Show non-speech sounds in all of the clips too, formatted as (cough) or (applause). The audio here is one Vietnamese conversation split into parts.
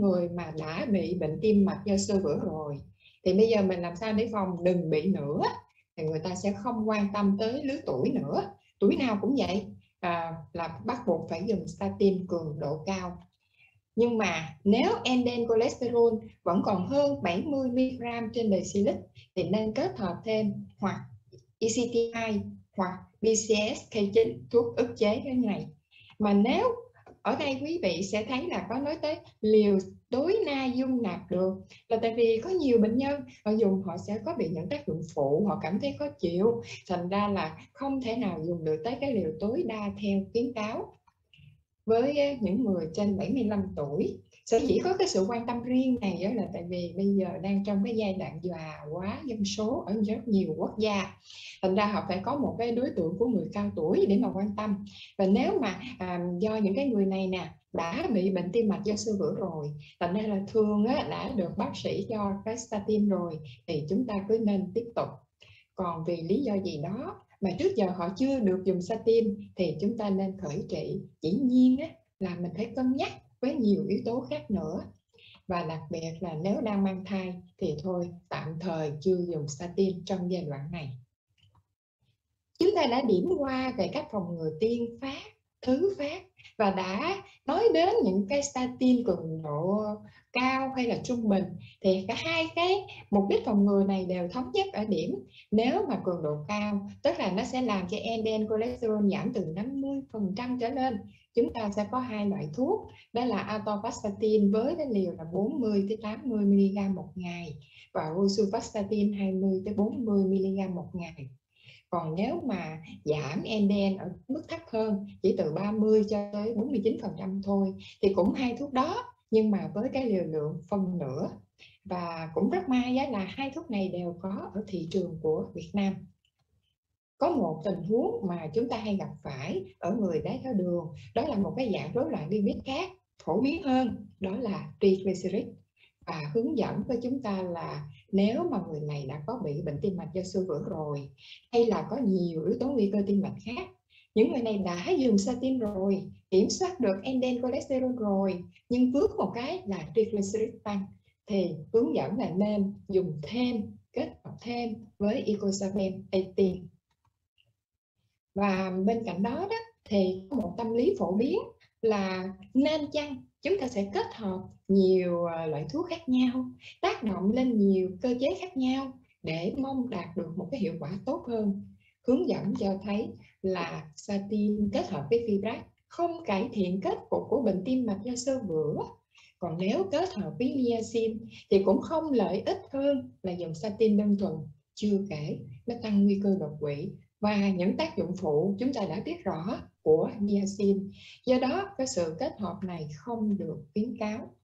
người mà đã bị bệnh tim mạch do sơ vữa rồi thì bây giờ mình làm sao để phòng? Đừng bị nữa. Thì người ta sẽ không quan tâm tới lứa tuổi nữa. Tuổi nào cũng vậy à, là bắt buộc phải dùng statin cường độ cao. Nhưng mà nếu LDL cholesterol vẫn còn hơn 70 mg trên decilit thì nên kết hợp thêm hoặc ECT2 hoặc BCSK9 thuốc ức chế cái này mà nếu ở đây quý vị sẽ thấy là có nói tới liều tối na dung nạp được. Là tại vì có nhiều bệnh nhân họ dùng họ sẽ có bị những tác dụng phụ, họ cảm thấy khó chịu, thành ra là không thể nào dùng được tới cái liều tối đa theo khuyến cáo. Với những người trên 75 tuổi sẽ chỉ có cái sự quan tâm riêng này đó là tại vì bây giờ đang trong cái giai đoạn già quá dân số ở rất nhiều quốc gia. Thành ra họ phải có một cái đối tượng của người cao tuổi để mà quan tâm. Và nếu mà à, do những cái người này nè đã bị bệnh tim mạch do sơ vữa rồi thành ra là thường á, đã được bác sĩ cho cái statin rồi thì chúng ta cứ nên tiếp tục. Còn vì lý do gì đó mà trước giờ họ chưa được dùng statin thì chúng ta nên khởi trị. Dĩ nhiên á, là mình phải cân nhắc với nhiều yếu tố khác nữa. Và đặc biệt là nếu đang mang thai thì thôi, tạm thời chưa dùng statin trong giai đoạn này. Chúng ta đã điểm qua về cách phòng ngừa tiên phát, thứ phát và đã nói đến những cái statin cường độ cao hay là trung bình thì cả hai cái mục đích phòng ngừa này đều thống nhất ở điểm nếu mà cường độ cao, tức là nó sẽ làm cho LDL cholesterol giảm từ 50% trở lên chúng ta sẽ có hai loại thuốc, đó là atorvastatin với cái liều là 40 tới 80 mg một ngày và rosuvastatin 20 tới 40 mg một ngày. Còn nếu mà giảm LDL ở mức thấp hơn, chỉ từ 30 cho tới 49% thôi, thì cũng hai thuốc đó, nhưng mà với cái liều lượng phân nửa. Và cũng rất may là hai thuốc này đều có ở thị trường của Việt Nam có một tình huống mà chúng ta hay gặp phải ở người đái tháo đường, đó là một cái dạng rối loạn lipid khác phổ biến hơn, đó là triglycerid và hướng dẫn với chúng ta là nếu mà người này đã có bị bệnh tim mạch do sơ vữa rồi, hay là có nhiều yếu tố nguy cơ tim mạch khác, những người này đã dùng statin rồi, kiểm soát được LDL cholesterol rồi, nhưng vướng một cái là triglycerid tăng, thì hướng dẫn là nên dùng thêm, kết hợp thêm với icosapent 18 và bên cạnh đó đó, thì có một tâm lý phổ biến là nên chăng chúng ta sẽ kết hợp nhiều ờ, loại thuốc khác nhau, tác động lên nhiều cơ chế khác nhau để mong đạt được một cái hiệu quả tốt hơn. Hướng dẫn cho thấy là statin kết hợp với fibrat không cải thiện kết cục của bệnh tim mạch do sơ vữa. Còn nếu kết hợp với niacin thì cũng không lợi ích hơn là dùng statin đơn thuần, chưa kể nó tăng nguy cơ đột quỵ và những tác dụng phụ chúng ta đã biết rõ của niacin. Do đó, cái sự kết hợp này không được khuyến cáo.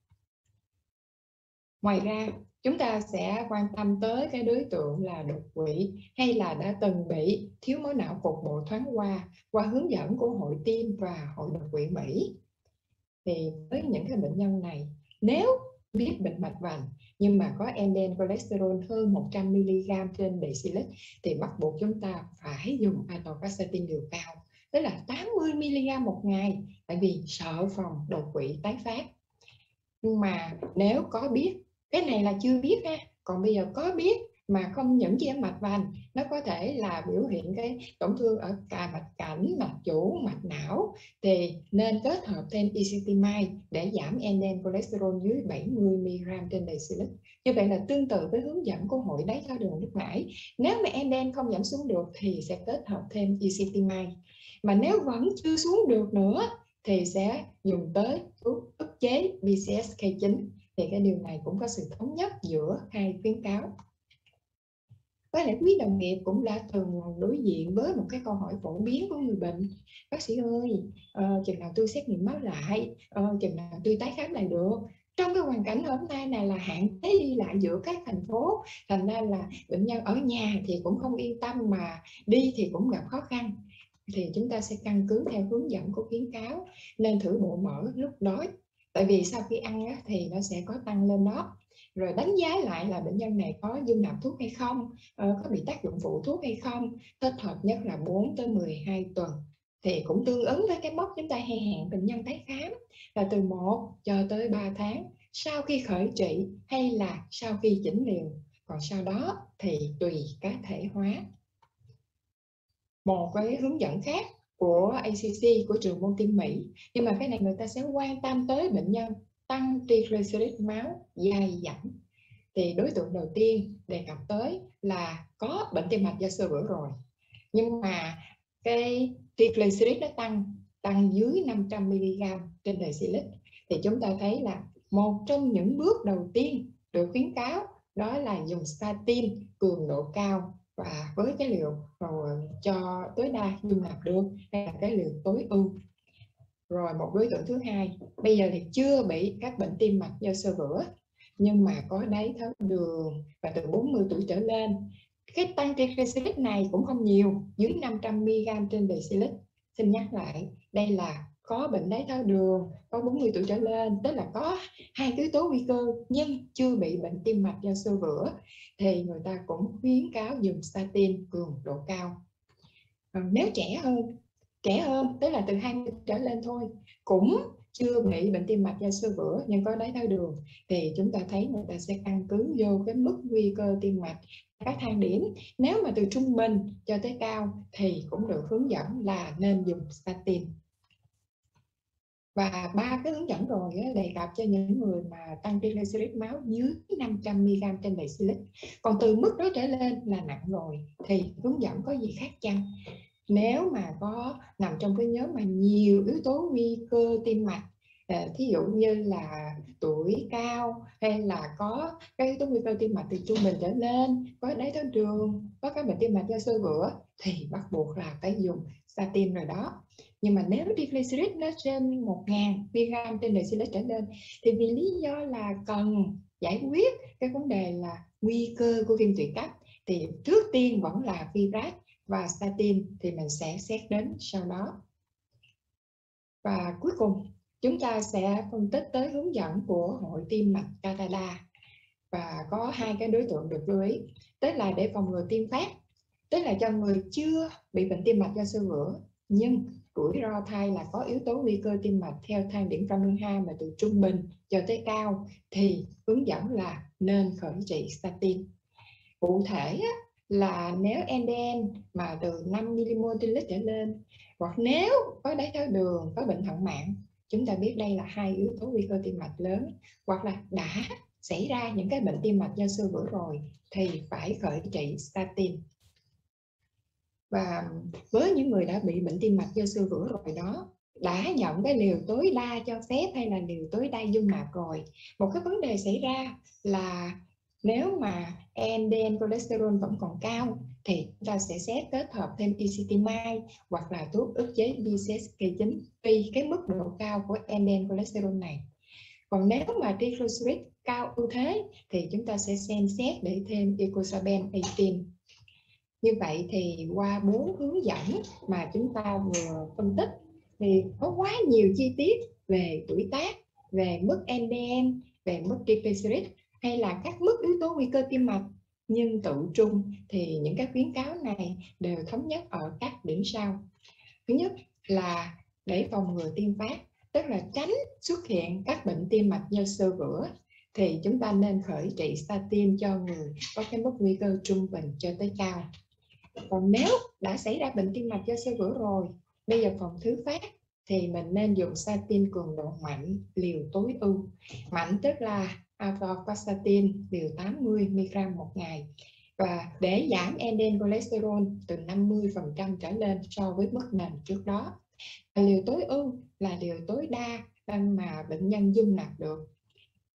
Ngoài ra, chúng ta sẽ quan tâm tới cái đối tượng là đột quỵ hay là đã từng bị thiếu máu não cục bộ thoáng qua qua hướng dẫn của hội tim và hội đột quỵ Mỹ. Thì với những cái bệnh nhân này, nếu biết bệnh mạch vành, nhưng mà có LDL cholesterol hơn 100 mg trên decilit thì bắt buộc chúng ta phải dùng atorvastatin liều cao, tức là 80 mg một ngày, tại vì sợ phòng đột quỵ tái phát. Nhưng mà nếu có biết, cái này là chưa biết ha còn bây giờ có biết mà không những chỉ ở mạch vành, nó có thể là biểu hiện cái tổn thương ở cả mạch cảnh mạch chủ mạch não. Thì nên kết hợp thêm ezetimibe để giảm LDL cholesterol dưới 70 mg trên decilit như vậy là tương tự với hướng dẫn của hội đáy thao đường lúc nãy. Nếu mà LDL không giảm xuống được thì sẽ kết hợp thêm ezetimibe mà nếu vẫn chưa xuống được nữa thì sẽ dùng tới thuốc ức chế BCSK9 thì cái điều này cũng có sự thống nhất giữa hai khuyến cáo có lẽ quý đồng nghiệp cũng đã từng đối diện với một cái câu hỏi phổ biến của người bệnh. Bác sĩ ơi uh, chừng nào tôi xét nghiệm máu lại uh, chừng nào tôi tái khám lại được? Trong cái hoàn cảnh hôm nay này là hạn chế đi lại giữa các thành phố thành ra là bệnh nhân ở nhà thì cũng không yên tâm mà đi thì cũng gặp khó khăn. Thì chúng ta sẽ căn cứ theo hướng dẫn của khuyến cáo nên thử bộ mỡ lúc đói. Tại vì sau khi ăn á, thì nó sẽ có tăng lên đó rồi đánh giá lại là bệnh nhân này có dung nạp thuốc hay không ờ, có bị tác dụng phụ thuốc hay không thích hợp nhất là 4 tới 12 tuần. Thì cũng tương ứng với cái mốc chúng ta hay hẹn bệnh nhân tái khám là từ 1 cho tới 3 tháng sau khi khởi trị hay là sau khi chỉnh liều. Còn sau đó thì tùy cá thể hóa. Một cái hướng dẫn khác của ACC của trường môn tim Mỹ, nhưng mà cái này người ta sẽ quan tâm tới bệnh nhân tăng triglycerid máu dai dẳng. Thì đối tượng đầu tiên đề cập tới là có bệnh tim mạch do sơ vữa rồi. Nhưng mà cái triglycerid nó tăng tăng dưới 500 mg trên decilit thì chúng ta thấy là một trong những bước đầu tiên được khuyến cáo đó là dùng statin cường độ cao và với cái liều cho tối đa dung nạp được đây là cái liều tối ưu rồi một đối tượng thứ hai, bây giờ thì chưa bị các bệnh tim mạch do sơ vữa, nhưng mà có đáy tháo đường và từ 40 tuổi trở lên. Cái tăng triglycerid này cũng không nhiều, dưới 500 mg trên decilit xin nhắc lại, đây là có bệnh đái tháo đường, có 40 tuổi trở lên, tức là có hai yếu tố nguy cơ, nhưng chưa bị bệnh tim mạch do sơ vữa, thì người ta cũng khuyến cáo dùng statin cường độ cao. Nếu trẻ hơn trẻ hơn, tức là từ 20 trở lên thôi. Cũng chưa bị bệnh tim mạch do sơ vữa nhưng có đái tháo đường, thì chúng ta thấy người ta sẽ căn cứ vô cái mức nguy cơ tim mạch các thang điểm. Nếu mà từ trung bình cho tới cao thì cũng được hướng dẫn là nên dùng statin. Và ba cái hướng dẫn rồi đề cập cho những người mà tăng triglycerid máu dưới 500 mg trên decilit còn từ mức đó trở lên là nặng rồi, thì hướng dẫn có gì khác chăng? Nếu mà có nằm trong cái nhóm mà nhiều yếu tố nguy cơ tim mạch ờ, thí dụ như là tuổi cao hay là có cái yếu tố nguy cơ tim mạch từ trung bình trở lên có đáy tháo đường, có các bệnh tim mạch do sơ vữa thì bắt buộc là phải dùng statin rồi đó. Nhưng mà nếu triglycerid nó trên 1.000 mg trên decilit trở lên thì vì lý do là cần giải quyết cái vấn đề là nguy cơ của viêm tụy cấp thì trước tiên vẫn là fibrat và statin thì mình sẽ xét đến sau đó. Và cuối cùng, chúng ta sẽ phân tích tới hướng dẫn của hội tim mạch Canada. Và có hai cái đối tượng được lưu ý. Tức là để phòng ngừa tim phát, tức là cho người chưa bị bệnh tim mạch do sơ vữa, nhưng rủi ro thai là có yếu tố nguy cơ tim mạch theo thang điểm Framingham mà từ trung bình cho tới cao, thì hướng dẫn là nên khởi trị statin. Cụ thể là nếu NDN mà từ 5 mmol trên lít trở lên, hoặc nếu có đái tháo đường, có bệnh thận mạng, chúng ta biết đây là hai yếu tố nguy cơ tim mạch lớn, hoặc là đã xảy ra những cái bệnh tim mạch do sơ vữa rồi thì phải khởi trị statin. Và với những người đã bị bệnh tim mạch do sơ vữa rồi đó, đã nhận cái liều tối đa cho phép hay là liều tối đa dung nạp rồi, một cái vấn đề xảy ra là nếu mà LDL cholesterol vẫn còn cao thì chúng ta sẽ xét kết hợp thêm ezetimibe hoặc là thuốc ức chế PCSK9 tùy cái mức độ cao của LDL cholesterol này. Còn nếu mà triglycerid cao ưu thế thì chúng ta sẽ xem xét để thêm icosapent 18. Như vậy thì qua bốn hướng dẫn mà chúng ta vừa phân tích thì có quá nhiều chi tiết về tuổi tác, về mức LDL, về mức triglycerid hay là các mức yếu tố nguy cơ tim mạch nhưng tự trung thì những các khuyến cáo này đều thống nhất ở các điểm sau. Thứ nhất là để phòng ngừa tim phát, tức là tránh xuất hiện các bệnh tim mạch do sơ vữa, thì chúng ta nên khởi trị statin cho người có cái mức nguy cơ trung bình cho tới cao. Còn nếu đã xảy ra bệnh tim mạch do sơ vữa rồi, bây giờ phòng thứ phát thì mình nên dùng statin cường độ mạnh, liều tối ưu. Mạnh tức là atorvastatin liều 80 mg một ngày và để giảm LDL cholesterol từ 50% trở lên so với mức nền trước đó. Và liều tối ưu là liều tối đa mà bệnh nhân dung nạp được.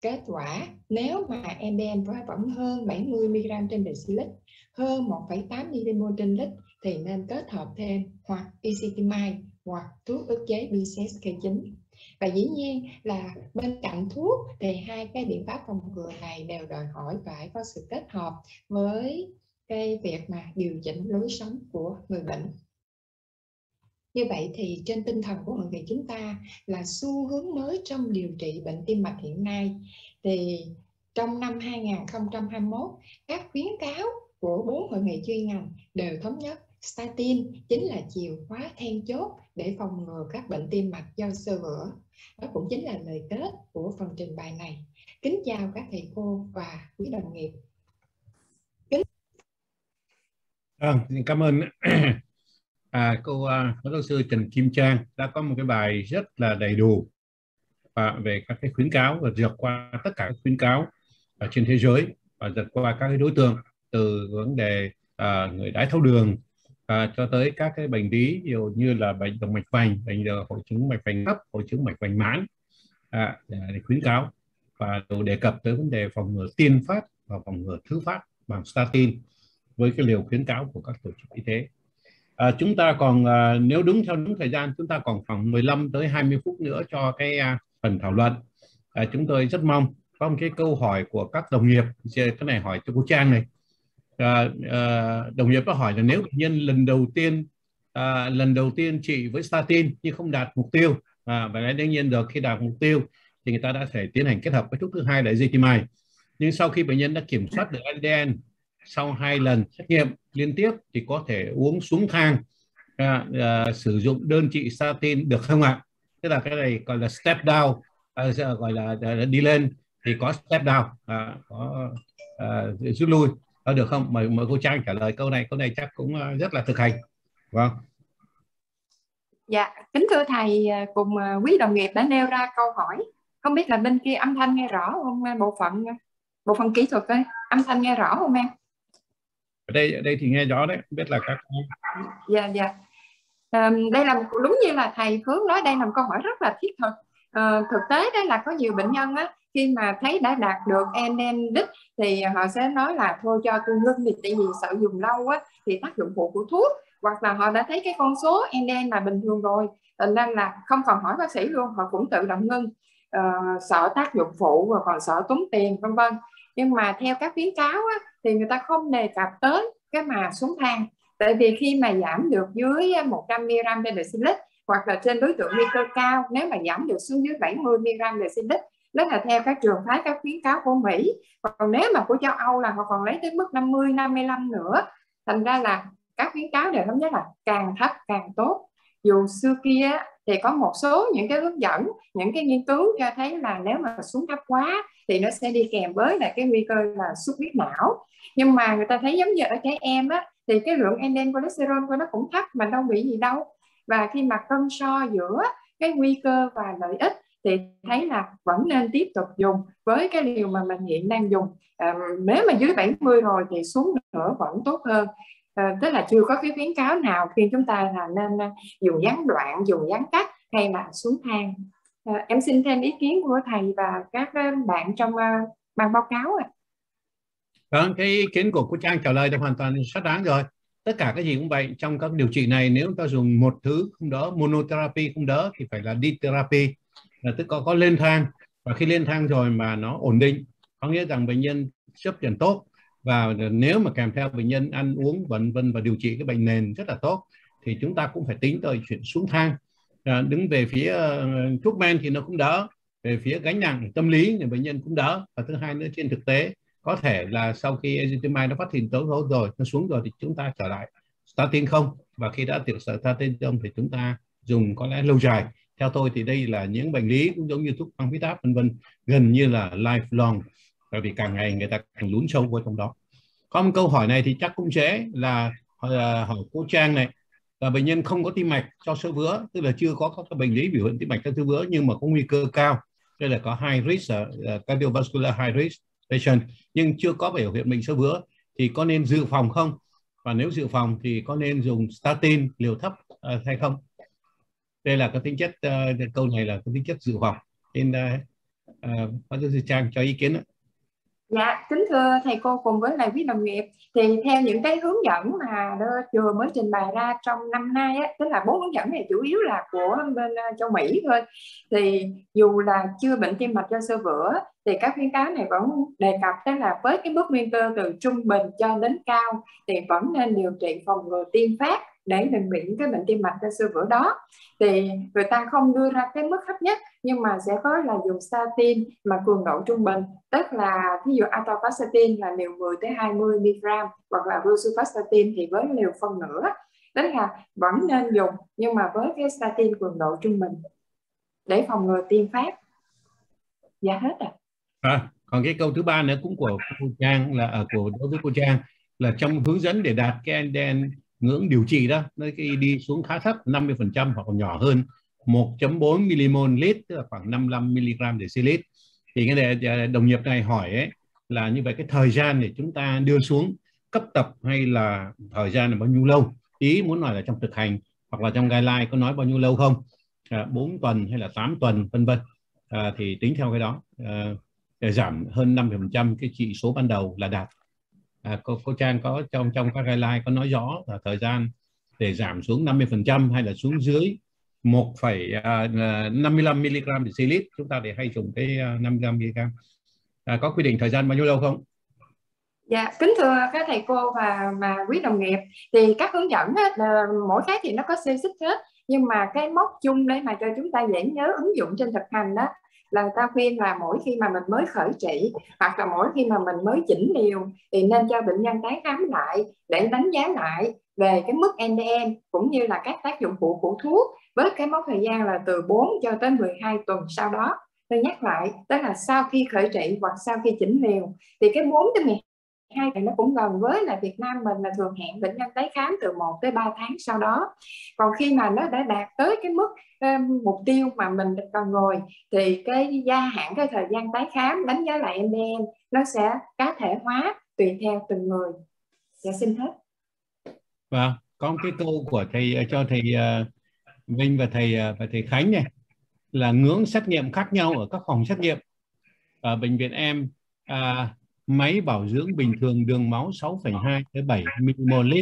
Kết quả nếu mà LDL vẫn hơn 70 mg trên decilit, hơn 1,8 mmol trên lít thì nên kết hợp thêm hoặc ezetimibe hoặc thuốc ức chế PCSK9 và dĩ nhiên là bên cạnh thuốc thì hai cái biện pháp phòng ngừa này đều đòi hỏi phải có sự kết hợp với cái việc mà điều chỉnh lối sống của người bệnh. Như vậy thì trên tinh thần của mọi người chúng ta là xu hướng mới trong điều trị bệnh tim mạch hiện nay thì trong năm 2021 các khuyến cáo của bốn hội nghị chuyên ngành đều thống nhất statin chính là chìa khóa then chốt để phòng ngừa các bệnh tim mạch do sơ vữa. Đó cũng chính là lời kết của phần trình bày này. Kính chào các thầy cô và quý đồng nghiệp. Kính à, cảm ơn. À, cô à, phó giáo sư Trần Kim Trang đã có một cái bài rất là đầy đủ và về các cái khuyến cáo và vượt qua tất cả các khuyến cáo ở trên thế giới và vượt qua các cái đối tượng từ vấn đề à, người đái tháo đường à, cho tới các cái bệnh lý nhiều như là bệnh động mạch vành, bệnh ờ, hội chứng mạch vành thấp, hội chứng mạch vành mãn à, để khuyến cáo và đều đề cập tới vấn đề phòng ngừa tiên phát và phòng ngừa thứ phát bằng statin với cái liều khuyến cáo của các tổ chức y tế. À, chúng ta còn à, nếu đúng theo đúng thời gian chúng ta còn khoảng 15 tới 20 phút nữa cho cái à, phần thảo luận. À, chúng tôi rất mong có một cái câu hỏi của các đồng nghiệp. Cái này hỏi cho cô Trang này. À, à, đồng nghiệp có hỏi là nếu bệnh nhân lần đầu tiên à, lần đầu tiên trị với statin nhưng không đạt mục tiêu à, và đương nhiên được khi đạt mục tiêu thì người ta đã thể tiến hành kết hợp với thuốc thứ hai là ezetimibe nhưng sau khi bệnh nhân đã kiểm soát được LDN sau hai lần xét nghiệm liên tiếp thì có thể uống xuống thang à, à, sử dụng đơn trị statin được không ạ? Tức là cái này gọi là step down à, gọi là đi lên thì có step down à, có à, rút lui có được không? Mời mời cô Trang trả lời câu này. Câu này chắc cũng à, rất là thực hành. Vâng dạ kính thưa thầy à, cùng à, quý đồng nghiệp đã nêu ra câu hỏi. Không biết là bên kia âm thanh nghe rõ không bộ phận bộ phận kỹ thuật ấy, âm thanh nghe rõ không em? Ở đây ở đây thì nghe rõ đấy. Không biết là các dạ dạ. À, đây là đúng như là thầy Phước nói đây là một câu hỏi rất là thiết thực. À, thực tế đó là có nhiều bệnh nhân á khi mà thấy đã đạt được NN đích thì họ sẽ nói là thôi cho tôi ngưng đi tại vì sợ dùng lâu á thì tác dụng phụ của thuốc. Hoặc là họ đã thấy cái con số NN là bình thường rồi nên là không còn hỏi bác sĩ luôn họ cũng tự động ngưng. Uh, sợ tác dụng phụ và còn sợ tốn tiền vân vân. Nhưng mà theo các khuyến cáo á, thì người ta không đề cập tới cái mà xuống thang. Tại vì khi mà giảm được dưới 100 mg deciliter hoặc là trên đối tượng nguy cơ cao nếu mà giảm được xuống dưới 70 mg deciliter đó là theo các trường phái, các khuyến cáo của Mỹ. Còn nếu mà của châu Âu là họ còn lấy tới mức 50 55 nữa, thành ra là các khuyến cáo đều thống nhất là càng thấp, càng tốt. Dù xưa kia thì có một số những cái hướng dẫn, những cái nghiên cứu cho thấy là nếu mà xuống thấp quá thì nó sẽ đi kèm với là cái nguy cơ là xuất huyết não. Nhưng mà người ta thấy giống như ở trẻ em á, thì cái lượng NDN cholesterol của nó cũng thấp mà đâu bị gì đâu. Và khi mà cân so giữa cái nguy cơ và lợi ích thì thấy là vẫn nên tiếp tục dùng với cái liều mà mình hiện đang dùng. À, nếu mà dưới 70 rồi thì xuống nữa vẫn tốt hơn. À, tức là chưa có cái khuyến cáo nào khuyên chúng ta là nên à, dùng gián đoạn dùng gián cắt hay là xuống thang. À, em xin thêm ý kiến của thầy và các à, bạn trong uh, ban báo cáo ạ. À. vâng cái ý kiến của cô Trang trả lời được hoàn toàn xác đáng rồi. Tất cả cái gì cũng vậy trong các điều trị này nếu ta dùng một thứ không đỡ monotherapy không đỡ thì phải là đi therapy là tức có có lên thang. Và khi lên thang rồi mà nó ổn định có nghĩa rằng bệnh nhân chấp nhận tốt. Và nếu mà kèm theo bệnh nhân ăn uống vân vân và điều trị cái bệnh nền rất là tốt thì chúng ta cũng phải tính tới chuyện xuống thang. À, đứng về phía uh, thuốc men thì nó cũng đỡ về phía gánh nặng tâm lý thì bệnh nhân cũng đỡ. Và thứ hai nữa trên thực tế có thể là sau khi ezetimibe nó phát hiện tốt rồi nó xuống rồi thì chúng ta trở lại statin không. Và khi đã tiểu sở statin không thì chúng ta dùng có lẽ lâu dài theo tôi thì đây là những bệnh lý cũng giống như thuốc tăng huyết áp vân vân gần như là lifelong bởi vì càng ngày người ta càng lún sâu vào trong đó. Có một câu hỏi này thì chắc cũng dễ là hỏi, hỏi cô Trang này là bệnh nhân không có tim mạch cho sơ vữa tức là chưa có các bệnh lý biểu hiện tim mạch cho sơ vữa nhưng mà có nguy cơ cao đây là có high risk uh, cardiovascular high risk patient nhưng chưa có biểu hiện bệnh sơ vữa thì có nên dự phòng không? Và nếu dự phòng thì có nên dùng statin liều thấp uh, hay không? Đây là cái tính chất uh, câu này là cái tính chất dự phòng nên uh, giáo sư trang cho ý kiến đó. Dạ, kính thưa thầy cô cùng với lại quý đồng nghiệp thì theo những cái hướng dẫn mà vừa mới trình bày ra trong năm nay á, tức là bốn hướng dẫn này chủ yếu là của bên ờ, châu Mỹ thôi thì dù là chưa bệnh tim mạch do sơ vữa thì các khuyến cáo này vẫn đề cập tức là với cái mức nguy cơ từ trung bình cho đến cao thì vẫn nên điều trị phòng ngừa tim phát để mình bị cái bệnh tim mạch do sơ vữa đó. Thì người ta không đưa ra cái mức thấp nhất nhưng mà sẽ có là dùng statin mà cường độ trung bình tức là ví dụ atorvastatin là liều 10 tới 20 mg hoặc là rosuvastatin thì với liều phân nửa tức là vẫn nên dùng nhưng mà với cái statin cường độ trung bình để phòng ngừa tim phát. Dạ hết à à, còn cái câu thứ ba nữa cũng của cô Trang là ở của đối với cô Trang là trong hướng dẫn để đạt cái đen ngưỡng điều trị đó nó khi đi xuống khá thấp 50% hoặc còn nhỏ hơn. 1.4 mmol lít tức là khoảng 55 mg decilit thì cái này đồng nghiệp này hỏi ấy là như vậy cái thời gian để chúng ta đưa xuống cấp tập hay là thời gian là bao nhiêu lâu? Ý muốn nói là trong thực hành hoặc là trong guideline có nói bao nhiêu lâu không? À, 4 tuần hay là 8 tuần vân vân. À, thì tính theo cái đó à, để giảm hơn 50% cái chỉ số ban đầu là đạt à, cô, cô Trang có trong trong các guideline có nói rõ là thời gian để giảm xuống 50% hay là xuống dưới 1,55 à, à, mg decilit chúng ta để hay dùng cái à, 55 mg à, có quy định thời gian bao nhiêu lâu không? Dạ, kính thưa các thầy cô và mà quý đồng nghiệp thì các hướng dẫn á, mỗi cái thì nó có xê xích hết nhưng mà cái mốc chung để mà cho chúng ta dễ nhớ ứng dụng trên thực hành đó là người ta khuyên là mỗi khi mà mình mới khởi trị hoặc là mỗi khi mà mình mới chỉnh liều thì nên cho bệnh nhân tái khám lại để đánh giá lại về cái mức NDN cũng như là các tác dụng phụ của thuốc với cái mốc thời gian là từ 4 cho tới 12 tuần sau đó. Tôi nhắc lại, tức là sau khi khởi trị hoặc sau khi chỉnh liều thì cái 4 tới 12 hai này nó cũng gần với là Việt Nam mình là thường hẹn bệnh nhân tái khám từ 1 tới 3 tháng sau đó. Còn khi mà nó đã đạt tới cái mức uh, mục tiêu mà mình cần rồi thì cái gia hạn cái thời gian tái khám đánh giá lại MDM nó sẽ cá thể hóa tùy theo từng người. Dạ xin hết. Vâng có một cái câu của thầy ờ, cho thầy uh, Vinh và thầy uh, và thầy Khánh này là ngưỡng xét nghiệm khác nhau ở các phòng xét nghiệm. Ở bệnh viện em à, máy bảo dưỡng bình thường đường máu 6,2 tới 7 mmol.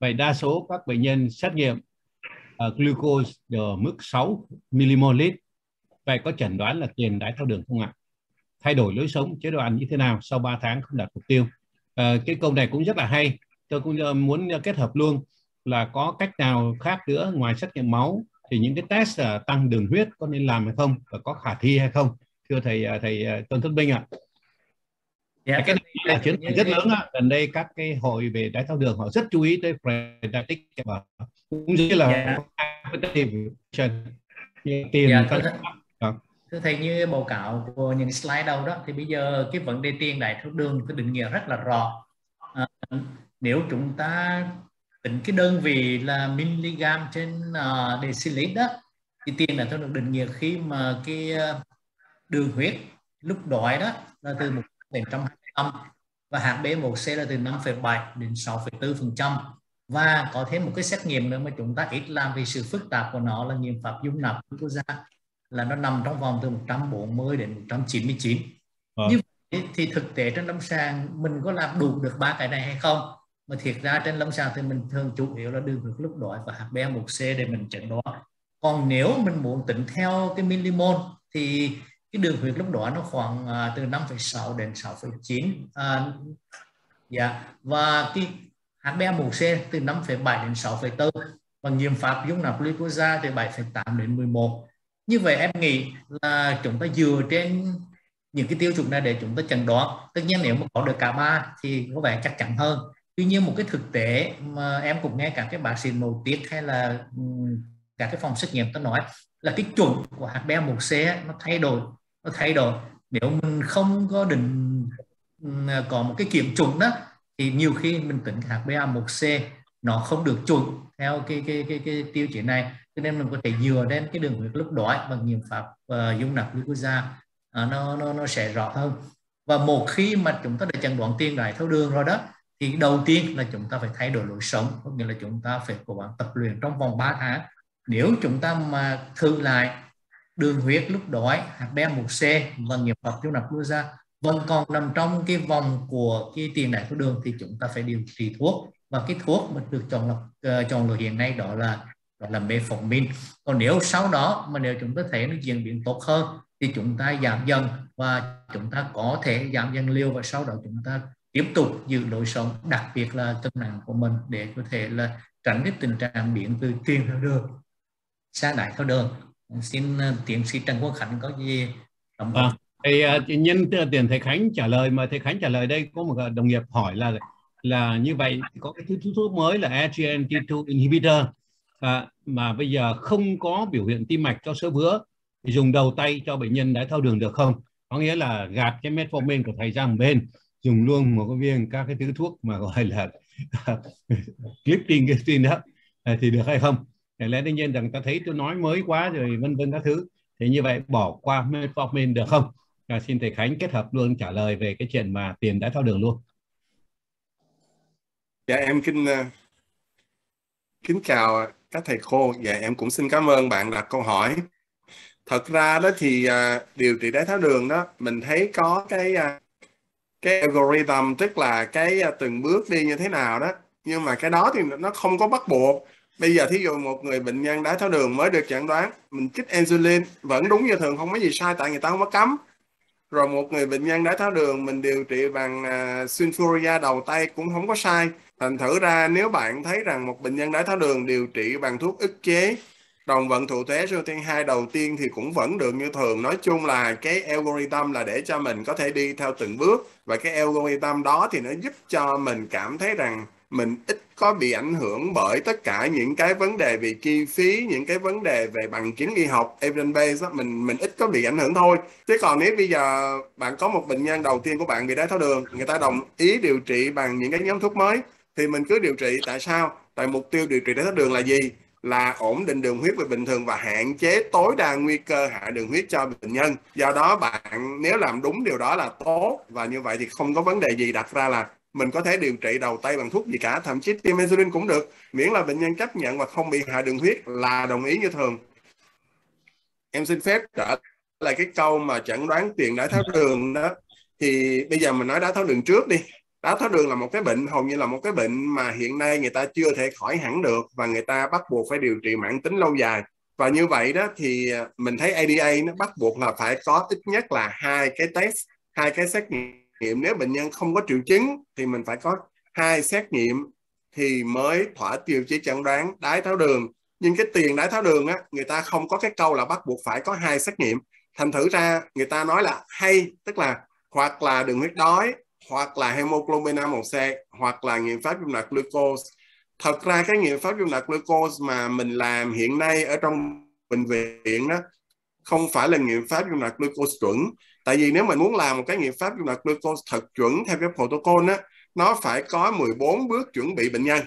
Vậy đa số các bệnh nhân xét nghiệm uh, glucose ở mức 6 mmol. Vậy có chẩn đoán là tiền đái tháo đường không ạ? Thay đổi lối sống, chế độ ăn như thế nào sau 3 tháng không đạt mục tiêu? Uh, cái câu này cũng rất là hay. Tôi cũng ờ, muốn kết hợp luôn là có cách nào khác nữa ngoài xét nghiệm máu thì những cái test uh, tăng đường huyết có nên làm hay không và có khả thi hay không? Thưa thầy thầy Tôn Thất Minh ạ. À dạ, cái này là chiến rất lớn á. Gần đây các cái hội về đái tháo đường họ rất chú ý tới prediabetic và cũng như là dạ. tiền dạ, thưa, thưa, thưa thầy như báo cáo của những slide đầu đó thì bây giờ cái vấn đề tiền đái tháo đường cái định nghĩa rất là rõ. À, nếu chúng ta tính cái đơn vị là mg trên uh, decilit đó thì tiền là tôi được định nghĩa khi mà cái uh, đường huyết lúc đói đó là từ một đến trăm và hạng B1C là từ 5,7 đến 6,4% và có thêm một cái xét nghiệm nữa mà chúng ta ít làm vì sự phức tạp của nó là nghiệm pháp dung nạp glucosa là nó nằm trong vòng từ 140 đến 199 à. như vậy thì thực tế trên lâm sàng mình có làm đủ được ba cái này hay không? Mà thiệt ra trên lâm sàng thì mình thường chủ yếu là đường huyết lúc đói và hạt B1C để mình chẩn đoán. Còn nếu mình muốn tính theo cái milimol thì cái đường huyết lúc đó nó khoảng uh, từ 5,6 đến 6,9 à, dạ. Và cái HbA1c từ 5,7 đến 6,4 và nghiệm pháp dung nạp glucosa từ 7,8 đến 11 như vậy em nghĩ là chúng ta dựa trên những cái tiêu chuẩn này để chúng ta chẩn đoán. Tất nhiên nếu mà có được cả ba thì có vẻ chắc chắn hơn. Tuy nhiên một cái thực tế mà em cũng nghe cả cái bác sĩ nội tiết hay là cả cái phòng xét nghiệm tôi nói là cái chuẩn của HbA1c nó thay đổi nó thay đổi. Nếu mình không có định ừ, có một cái kiểm chuẩn đó thì nhiều khi mình tính hạt BA1C nó không được chuẩn theo cái cái cái cái tiêu chí này. Cho nên mình có thể dựa đến cái đường huyết lúc đói bằng nghiệm pháp uh, dung nạp glucosa. Uh, nó nó nó sẽ rõ hơn. Và một khi mà chúng ta đã chẩn đoán tiền đại tháo đường rồi đó thì đầu tiên là chúng ta phải thay đổi lối sống có nghĩa là chúng ta phải cố gắng tập luyện trong vòng 3 tháng. Nếu chúng ta mà thử lại đường huyết lúc đói hạt bé một c và nghiệp vật tiêu nạp glucosa vẫn còn nằm trong cái vòng của cái tiền đại của đường thì chúng ta phải điều trị thuốc. Và cái thuốc mà được chọn lọc uh, chọn lựa hiện nay đó là đó là metformin. Còn nếu sau đó mà nếu chúng ta thấy nó diễn biến tốt hơn thì chúng ta giảm dần và chúng ta có thể giảm dần liều và sau đó chúng ta tiếp tục giữ lối sống đặc biệt là cân nặng của mình để có thể là tránh cái tình trạng biến từ tiền theo đường sang đại theo đường xin ờ, tiến sĩ Trần Quốc Khánh có gì đồng à, vâng. thì ờ, nhân tiền thầy Khánh trả lời mà thầy Khánh trả lời đây có một đồng nghiệp hỏi là là như vậy có cái thứ thuốc mới là SGLT2 inhibitor. À, mà bây giờ không có biểu hiện tim mạch cho sơ vữa thì dùng đầu tay cho bệnh nhân đái tháo đường được không? Có nghĩa là gạt cái metformin của thầy sang bên dùng luôn một cái viên các cái thứ thuốc mà gọi là (laughs) clipting đó. Ờ, thì được hay không? Để lẽ đương nhiên rằng ta thấy tôi nói mới quá rồi vân vân các thứ. Thì như vậy bỏ qua metformin được không? À, xin thầy Khánh kết hợp luôn trả lời về cái chuyện mà tiền đã tháo đường luôn. Dạ em kính ờ, kính chào các thầy cô. Dạ em cũng xin cảm ơn bạn đặt câu hỏi. Thật ra đó thì uh, điều trị đái tháo đường đó mình thấy có cái uh, cái algorithm tức là cái uh, từng bước đi như thế nào đó. Nhưng mà cái đó thì nó không có bắt buộc bây giờ thí dụ một người bệnh nhân đái tháo đường mới được chẩn đoán mình chích insulin vẫn đúng như thường không có gì sai tại người ta không có cấm. Rồi một người bệnh nhân đái tháo đường mình điều trị bằng à, uh, sulfuria đầu tay cũng không có sai. Thành thử ra nếu bạn thấy rằng một bệnh nhân đái tháo đường điều trị bằng thuốc ức chế đồng vận thụ thể thiên hai đầu tiên thì cũng vẫn được như thường. Nói chung là cái algorithm là để cho mình có thể đi theo từng bước và cái algorithm đó thì nó giúp cho mình cảm thấy rằng mình ít có bị ảnh hưởng bởi tất cả những cái vấn đề về chi phí những cái vấn đề về bằng chứng y học evidence based đó, mình mình ít có bị ảnh hưởng thôi. Chứ còn nếu bây giờ bạn có một bệnh nhân đầu tiên của bạn bị đái tháo đường người ta đồng ý điều trị bằng những cái nhóm thuốc mới thì mình cứ điều trị. Tại sao? Tại mục tiêu điều trị đái tháo đường là gì? Là ổn định đường huyết về bình thường và hạn chế tối đa nguy cơ hạ đường huyết cho bệnh nhân. Do đó bạn nếu làm đúng điều đó là tốt. Và như vậy thì không có vấn đề gì đặt ra là mình có thể điều trị đầu tay bằng thuốc gì cả, thậm chí tiêm insulin cũng được. Miễn là bệnh nhân chấp nhận và không bị hạ đường huyết là đồng ý như thường. Em xin phép trở lại cái câu mà chẩn đoán tiền đái tháo đường đó. Thì bây giờ mình nói đái tháo đường trước đi. Đái tháo đường là một cái bệnh, hầu như là một cái bệnh mà hiện nay người ta chưa thể khỏi hẳn được và người ta bắt buộc phải điều trị mãn tính lâu dài. Và như vậy đó thì mình thấy ADA nó bắt buộc là phải có ít nhất là hai cái test, hai cái xét nghiệm nghiệm. Nếu bệnh nhân không có triệu chứng thì mình phải có hai xét nghiệm thì mới thỏa tiêu chí chẩn đoán đái tháo đường. Nhưng cái tiền đái tháo đường á, người ta không có cái câu là bắt buộc phải có hai xét nghiệm. Thành thử ra người ta nói là hay, tức là hoặc là đường huyết đói, hoặc là hemoglobin A1C hoặc là nghiệm pháp dung nạp glucose. Thật ra cái nghiệm pháp dung nạp glucose mà mình làm hiện nay ở trong bệnh viện đó không phải là nghiệm pháp dung nạp glucose chuẩn tại vì nếu mình muốn làm một cái nghiệm pháp dung nạp glucose thật chuẩn theo cái protocol á nó phải có 14 bước chuẩn bị bệnh nhân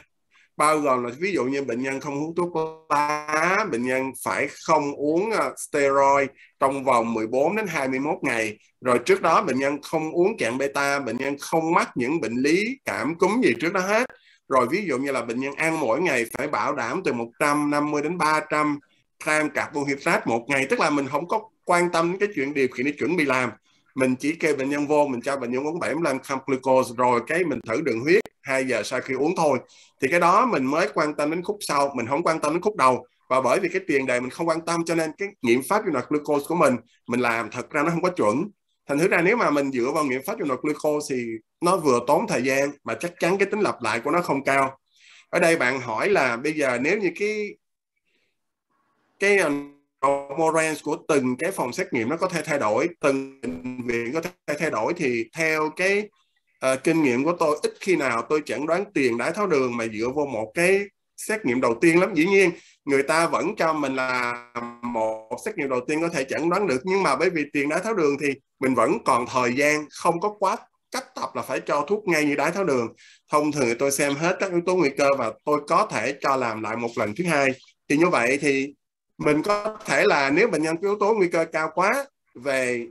bao gồm là ví dụ như bệnh nhân không hút thuốc lá, bệnh nhân phải không uống ờ, steroid trong vòng 14 đến 21 ngày. Rồi trước đó bệnh nhân không uống kẹm beta, bệnh nhân không mắc những bệnh lý cảm cúm gì trước đó hết. Rồi ví dụ như là bệnh nhân ăn mỗi ngày phải bảo đảm từ 150 đến 300 gram carbohydrate một ngày, tức là mình không có quan tâm đến cái chuyện điều khiển để chuẩn bị làm. Mình chỉ kêu bệnh nhân vô, mình cho bệnh nhân uống 75 gram glucose, rồi cái mình thử đường huyết 2 giờ sau khi uống thôi. Thì cái đó mình mới quan tâm đến khúc sau, mình không quan tâm đến khúc đầu. Và bởi vì cái tiền đề mình không quan tâm cho nên cái nghiệm pháp dung glucose của mình mình làm thật ra nó không có chuẩn. Thành thứ ra nếu mà mình dựa vào nghiệm pháp dung glucose thì nó vừa tốn thời gian mà chắc chắn cái tính lặp lại của nó không cao. Ở đây bạn hỏi là bây giờ nếu như cái cái tolerance của từng cái phòng xét nghiệm nó có thể thay đổi từng bệnh viện có thể thay đổi thì theo cái uh, kinh nghiệm của tôi ít khi nào tôi chẩn đoán tiền đái tháo đường mà dựa vô một cái xét nghiệm đầu tiên lắm. Dĩ nhiên người ta vẫn cho mình là một xét nghiệm đầu tiên có thể chẩn đoán được nhưng mà bởi vì tiền đái tháo đường thì mình vẫn còn thời gian không có quá cách tập là phải cho thuốc ngay như đái tháo đường. Thông thường thì tôi xem hết các yếu tố nguy cơ và tôi có thể cho làm lại một lần thứ hai. Thì như vậy thì mình có thể là nếu bệnh nhân có yếu tố nguy cơ cao quá về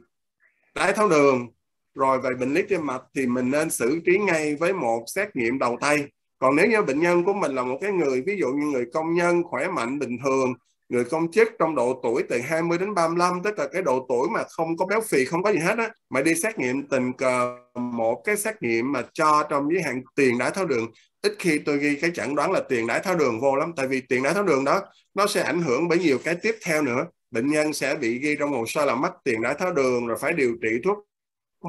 đái tháo đường, rồi về bệnh lý tim mạch thì mình nên xử trí ngay với một xét nghiệm đầu tay. Còn nếu như bệnh nhân của mình là một cái người, ví dụ như người công nhân khỏe mạnh, bình thường, người công chức trong độ tuổi từ 20 đến 35 tức là cái độ tuổi mà không có béo phì, không có gì hết á, mà đi xét nghiệm tình cờ một cái xét nghiệm mà cho trong giới hạn tiền đái tháo đường ít khi tôi ghi cái chẩn đoán là tiền đái tháo đường vô lắm, tại vì tiền đái tháo đường đó, nó sẽ ảnh hưởng bởi nhiều cái tiếp theo nữa. Bệnh nhân sẽ bị ghi trong hồ sơ là mắc tiền đái tháo đường, rồi phải điều trị thuốc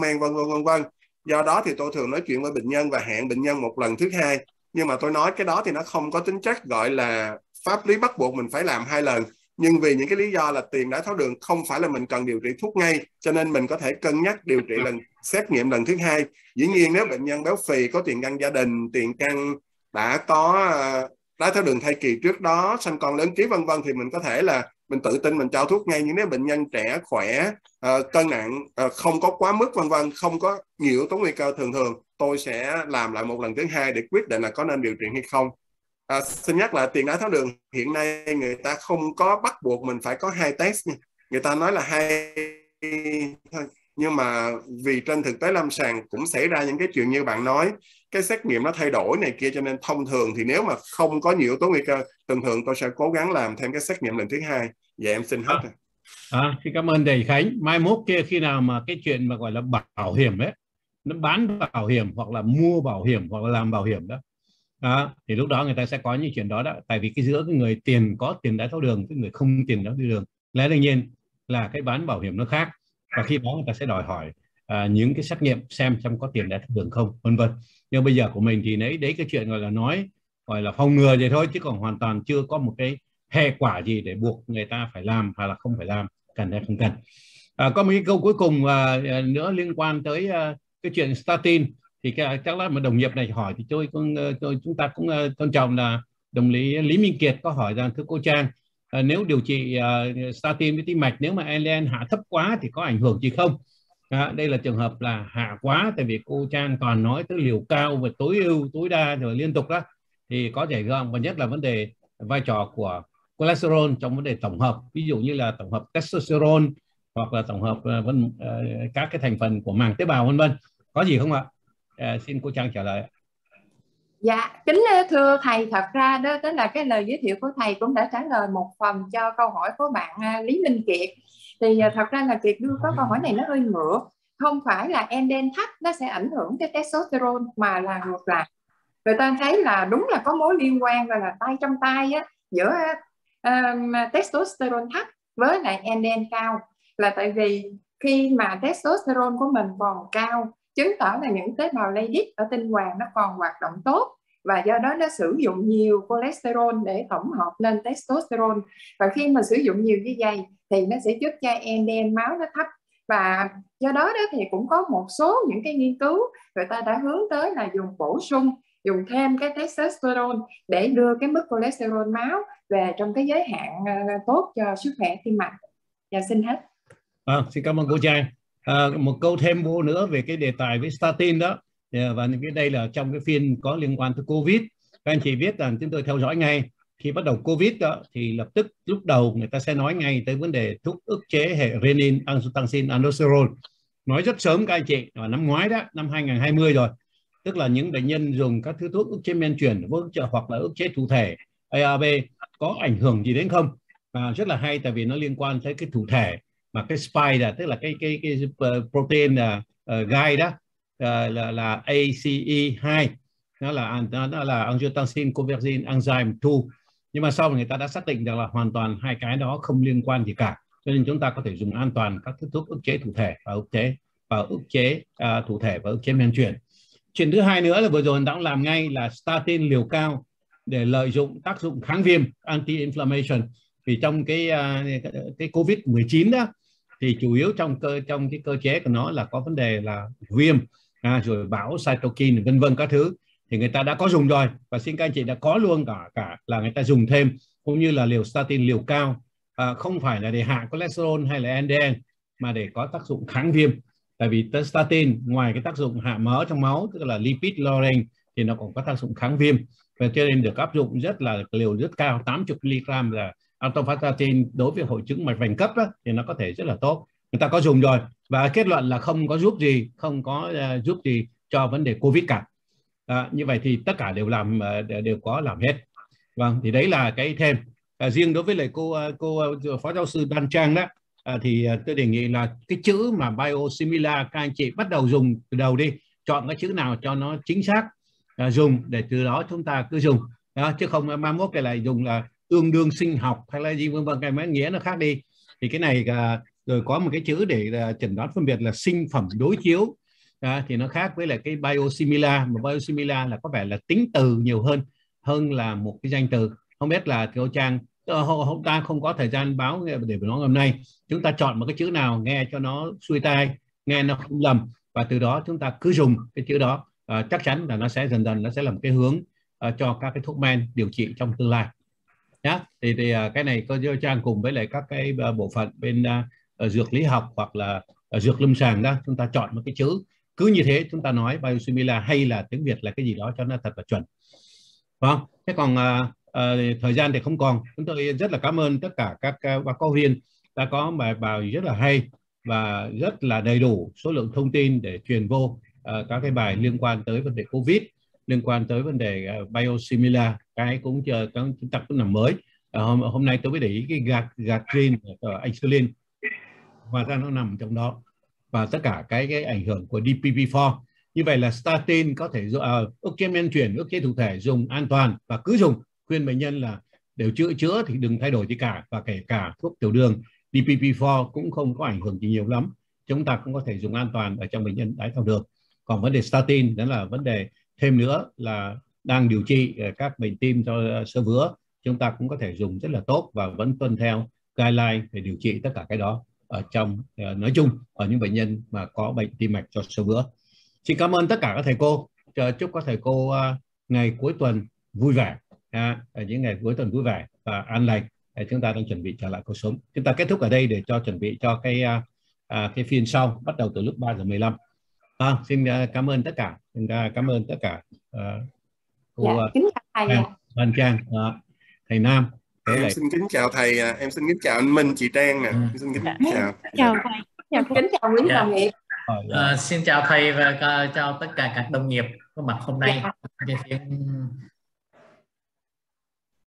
men, vân vân vân vân. Do đó thì tôi thường nói chuyện với bệnh nhân và hẹn bệnh nhân một lần thứ hai. Nhưng mà tôi nói cái đó thì nó không có tính chất gọi là pháp lý bắt buộc mình phải làm hai lần nhưng vì những cái lý do là tiền đái tháo đường không phải là mình cần điều trị thuốc ngay cho nên mình có thể cân nhắc điều trị lần xét nghiệm lần thứ hai. Dĩ nhiên nếu bệnh nhân béo phì có tiền căn gia đình tiền căn đã có ờ, đái tháo đường thai kỳ trước đó sanh con lớn ký vân vân thì mình có thể là mình tự tin mình cho thuốc ngay. Những nếu bệnh nhân trẻ khỏe uh, cân nặng uh, không có quá mức vân vân không có nhiều yếu tố nguy cơ thường thường tôi sẽ làm lại một lần thứ hai để quyết định là có nên điều trị hay không à, xin nhắc lại tiền đái tháo đường hiện nay người ta không có bắt buộc mình phải có hai test nha. Người ta nói là hai thôi nhưng mà vì trên thực tế lâm sàng cũng xảy ra những cái chuyện như bạn nói cái xét nghiệm nó thay đổi này kia cho nên thông thường thì nếu mà không có nhiều yếu tố nguy cơ thường thường tôi sẽ cố gắng làm thêm cái xét nghiệm lần thứ hai. Dạ em xin hết à, à, xin cảm ơn thầy Khánh. Mai mốt kia khi nào mà cái chuyện mà gọi là bảo hiểm ấy nó bán bảo hiểm hoặc là mua bảo hiểm hoặc là làm bảo hiểm đó đó, thì lúc đó người ta sẽ có những chuyện đó đó. Tại vì cái giữa cái người tiền có tiền đái tháo đường cái người không tiền đái tháo đường. Lẽ đương nhiên là cái bán bảo hiểm nó khác. Và khi đó người ta sẽ đòi hỏi à, những cái xét nghiệm xem xem có tiền đái tháo đường không vân vân. Nhưng bây giờ của mình thì đấy đấy cái chuyện gọi là nói gọi là phòng ngừa vậy thôi chứ còn hoàn toàn chưa có một cái hệ quả gì để buộc người ta phải làm hay là không phải làm cần hay không cần. À, có một cái câu cuối cùng à, à nữa liên quan tới à, cái chuyện statin thì cái, chắc là một đồng nghiệp này hỏi thì tôi cũng ờ, tôi, chúng ta cũng uh, tôn trọng là đồng lý Lý Minh Kiệt có hỏi rằng thưa cô Trang uh, nếu điều trị uh, statin với tim mạch nếu mà LDL hạ thấp quá thì có ảnh hưởng gì không? À, đây là trường hợp là hạ quá tại vì cô Trang toàn nói tới liều cao và tối ưu tối đa rồi liên tục đó. Thì có thể gom và nhất là vấn đề vai trò của cholesterol trong vấn đề tổng hợp. Ví dụ như là tổng hợp testosterone hoặc là tổng hợp uh, các cái thành phần của màng tế bào vân vân. Có gì không ạ? À, xin cô Trang trả lời Dạ, kính thưa thầy, thật ra đó tức là cái lời giới thiệu của thầy cũng đã trả lời một phần cho câu hỏi của bạn à, Lý Minh Kiệt. Thì à, thật ra là Kiệt đưa có câu hỏi này nó hơi ngựa. Không phải là enden thấp nó sẽ ảnh hưởng tới testosterone mà là ngược lại. Người ta thấy là đúng là có mối liên quan và là tay trong tay á, giữa um, testosterone thấp với lại enden cao. Là tại vì khi mà testosterone của mình còn cao chứng tỏ là những tế bào leydig ở tinh hoàng nó còn hoạt động tốt và do đó nó sử dụng nhiều cholesterol để tổng hợp lên testosterone và khi mà sử dụng nhiều như vậy thì nó sẽ giúp cho LDL máu nó thấp và do đó đó thì cũng có một số những cái nghiên cứu người ta đã hướng tới là dùng bổ sung dùng thêm cái testosterone để đưa cái mức cholesterol máu về trong cái giới hạn ờ, tốt cho sức khỏe tim mạch. Và xin hết. À, xin cảm ơn cô Trang à, một câu thêm vô nữa về cái đề tài với statin đó. Ờ, và và cái đây là trong cái phiên có liên quan tới covid. Các anh chị biết rằng chúng tôi theo dõi ngay. Khi bắt đầu covid đó thì lập tức lúc đầu người ta sẽ nói ngay tới vấn đề thuốc ức chế hệ renin angiotensin aldosterone. Nói rất sớm các anh chị vào năm ngoái đó năm 2020 rồi. Tức là những bệnh nhân dùng các thứ thuốc ức chế men truyền hoặc là ức chế thụ thể ARB có ảnh hưởng gì đến không? À, rất là hay tại vì nó liên quan tới cái thụ thể mà cái spike là tức là cái cái cái ờ, protein là uh, gai đó uh, là là ACE2 nó là nó, nó là angiotensin converting enzyme 2 nhưng mà sau người ta đã xác định rằng là hoàn toàn hai cái đó không liên quan gì cả. Cho nên chúng ta có thể dùng an toàn các thuốc ức chế thủ thể và ức chế và ức chế uh, thủ thể và ức chế men chuyển chuyện thứ hai nữa là vừa rồi đã làm ngay là statin liều cao để lợi dụng tác dụng kháng viêm anti inflammation vì trong cái uh, cái covid 19 đó thì chủ yếu trong cơ trong cái cơ chế của nó là có vấn đề là viêm à, rồi bão cytokine vân vân các thứ. Thì người ta đã có dùng rồi. Và xin các anh chị đã có luôn cả cả là người ta dùng thêm cũng như là liều statin liều cao. À, không phải là để hạ cholesterol hay là LDL mà để có tác dụng kháng viêm. Tại vì statin ngoài cái tác dụng hạ mỡ trong máu tức là lipid lowering thì nó còn có tác dụng kháng viêm. Và cho nên được áp dụng rất là liều rất cao 80 mg là atovastatin đối với hội chứng mạch vành cấp đó, thì nó có thể rất là tốt. Người ta có dùng rồi và kết luận là không có giúp gì không có uh, giúp gì cho vấn đề covid cả. À, như vậy thì tất cả đều làm uh, đều có làm hết. Vâng thì đấy là cái thêm. À, riêng đối với lại cô ờ, cô phó giáo sư Đan Trang đó à, thì tôi đề nghị là cái chữ mà biosimilar các anh chị bắt đầu dùng từ đầu đi chọn cái chữ nào cho nó chính xác à, dùng để từ đó chúng ta cứ dùng. Đó, chứ không mai mốt cái lại dùng là tương đương sinh học hay là gì vân vân cái mấy nghĩa nó khác đi. Thì cái này à, rồi có một cái chữ để à, chẩn đoán phân biệt là sinh phẩm đối chiếu. À, thì nó khác với lại cái biosimilar mà biosimilar là có vẻ là tính từ nhiều hơn hơn là một cái danh từ. Không biết là cô trang ờ, hôm ta không có thời gian báo để nói hôm nay. Chúng ta chọn một cái chữ nào nghe cho nó xuôi tai nghe nó không lầm và từ đó chúng ta cứ dùng cái chữ đó. À, chắc chắn là nó sẽ dần dần nó sẽ làm cái hướng uh, cho các cái thuốc men điều trị trong tương lai nhá thì, thì à, cái này có trang cùng với lại các cái à, bộ phận bên uh, dược lý học hoặc là uh, dược lâm sàng đó chúng ta chọn một cái chữ. Cứ như thế chúng ta nói biosimilar hay là tiếng Việt là cái gì đó cho nó thật là chuẩn. Vâng thế còn uh, uh, thời gian thì không còn. Chúng tôi rất là cảm ơn tất cả các uh, báo cáo viên đã có bài bài rất là hay và rất là đầy đủ số lượng thông tin để truyền vô uh, các cái bài liên quan tới vấn đề covid liên quan tới vấn đề uh, biosimilar cái cũng chờ chúng ta cũng nằm mới. À, hôm, hôm nay tôi mới để ý cái gạt gạt trên insulin và ra nó nằm trong đó. Và tất cả cái cái ảnh hưởng của DPP-4 như vậy là statin có thể uh, ức chế men chuyển ức chế thụ thể dùng an toàn và cứ dùng. Khuyên bệnh nhân là đều chữa chữa thì đừng thay đổi gì cả và kể cả thuốc tiểu đường. DPP-4 cũng không có ảnh hưởng gì nhiều lắm. Chúng ta cũng có thể dùng an toàn ở trong bệnh nhân đái tháo đường. Còn vấn đề statin đó là vấn đề thêm nữa là đang điều trị ờ, các bệnh tim do ờ, sơ vữa chúng ta cũng có thể dùng rất là tốt và vẫn tuân theo guideline để điều trị tất cả cái đó ở trong ờ, nói chung ở những bệnh nhân mà có bệnh tim mạch do sơ vữa. Xin cảm ơn tất cả các thầy cô. Chúc các thầy cô ngày cuối tuần vui vẻ những ngày cuối tuần vui vẻ và an lành. Chúng ta đang chuẩn bị trở lại cuộc sống. Chúng ta kết thúc ở đây để cho chuẩn bị cho cái à, cái phiên sau bắt đầu từ lúc 3 giờ 15 à, vâng, xin cảm ơn tất cả. Xin cảm ơn tất cả cô dạ, kính chào thầy Trang, Văn Trang uh, thầy Nam Thế em lại... xin kính chào thầy em xin kính chào anh Minh chị Trang nè ừ. em xin kính dạ. chào chào thầy chào kính chào quý dạ. đồng nghiệp uh, xin chào thầy và chào tất cả các đồng nghiệp có mặt hôm nay dạ.